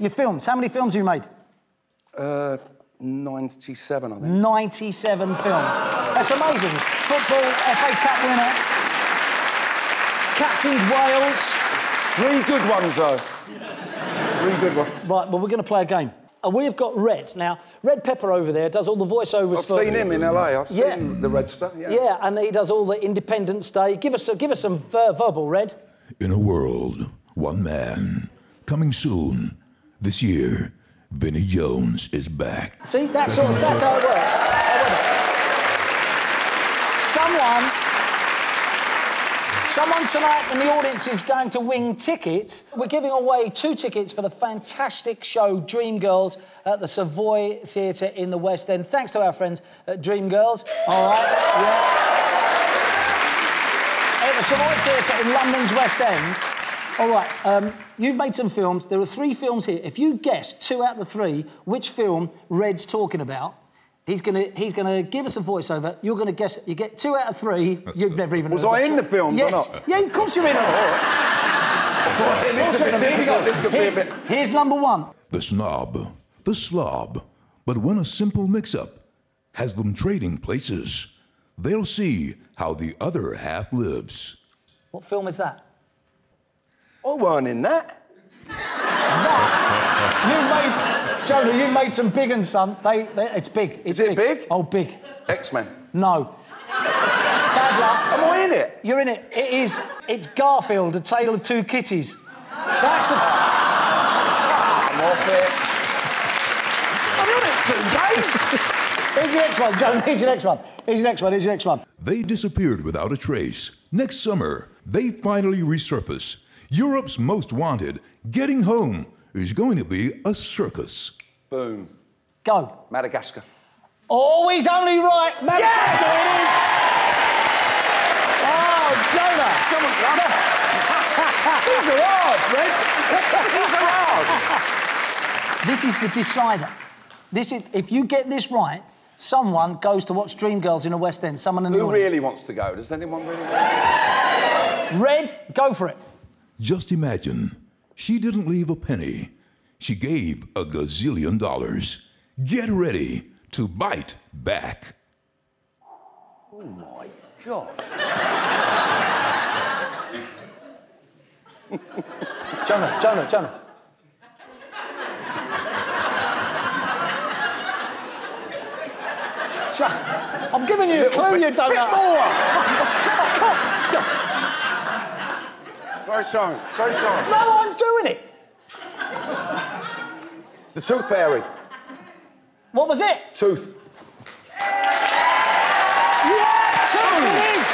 Your films. How many films have you made? Uh, 97, I think. 97 films. That's amazing. Football, FA Cup winner. Captained Wales. Three good ones, though. Three good ones. Right, well, we're going to play a game. And we've got Redd. Now, Redd Pepper over there does all the voiceovers I've for... seen him in LA. I've Yeah. seen the red stuff. Yeah. Yeah, and he does all the Independence Day. Give us, give us some ver- verbal, Redd. In a world, one man. Coming soon. This year, Vinnie Jones is back. See, that's, that's how it works. Someone, someone tonight in the audience is going to win tickets. We're giving away two tickets for the fantastic show Dreamgirls at the Savoy Theatre in the West End. Thanks to our friends at Dreamgirls. All right, yeah. At the Savoy Theatre in London's West End. All right, um, you've made some films. There are three films here. If you guess two out of three which film Redd's talking about, he's gonna he's gonna give us a voiceover. You're gonna guess. You get two out of three. You've never even. Was heard I of in the films or yes. not? Yeah, of course you're in it. this is a bit difficult. This could be a Here's, here's number one. The snob, the slob. But when a simple mix up has them trading places, they'll see how the other half lives. What film is that? I weren't in that. You made Jonah. You made some big and son. They, they it's big. It's Is it big? Oh, big. X Men. No. Bad luck. Am I in it? You're in it. It is. It's Garfield, A Tale of Two Kitties. That's the. I'm off it. I'm in it two days. Here's your next one, Joe. Here's your next one. Here's your next one. Here's your next one. They disappeared without a trace. Next summer, they finally resurface. Europe's most wanted, getting home, is going to be a circus. Boom. Go. Madagascar. Always only right. Madagascar it is. Oh, Jonah. Come on, brother. These are hard, Fred. These are hard. This is the decider. This is. If you get this right, someone goes to watch Dreamgirls in a West End. Someone in the Who audience. really wants to go? Does anyone really want to go? Redd, go for it. Just imagine, she didn't leave a penny. She gave a gazillion dollars. Get ready to bite back. Oh, my God. Jonah, Jonah, Jonah. Jo- I'm giving you a clue you don't know. Sorry, sorry. No, I'm doing it. The Tooth Fairy. What was it? Tooth. Yes, two it is.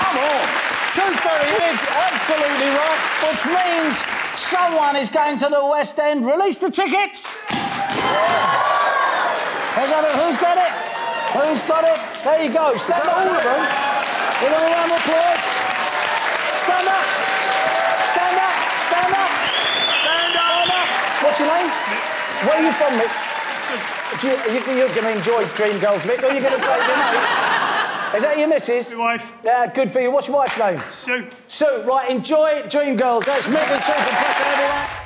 Come on. Thirty it is absolutely right, which means someone is going to the West End. Release the tickets. Who's got it? Who's got it? Who's got it? There you go. Up, all of them. Them a round of applause. Stand up. Stand up. Stand up. Stand up. What's your name? Where are you from, Mick? Do you, you, you're going to enjoy Dreamgirls, Mick, or are you going to take your mate? Is that your missus? My wife. Yeah, good for you. What's your wife's name? Sue. Sue, right, enjoy Dreamgirls. That's Mick and Sue from Press everyone.